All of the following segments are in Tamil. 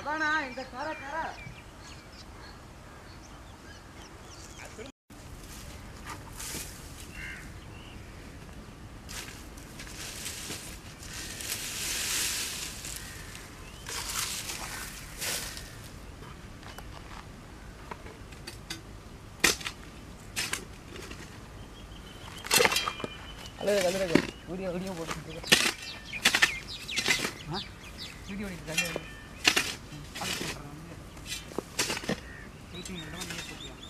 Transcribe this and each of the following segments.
அதானா இந்த கார கார. கல்லு கல்லு வீடியோ வீடியோ போட்டு வீடியோ கல்லு 아래쪽으로 가는데 여기 지금 올라가는 게 저기야.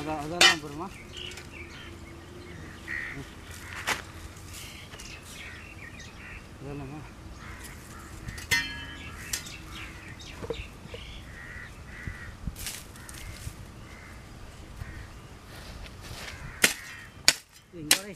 அதான் அதெல்லாம் அப்புறமா அதெல்லாமா எங்கே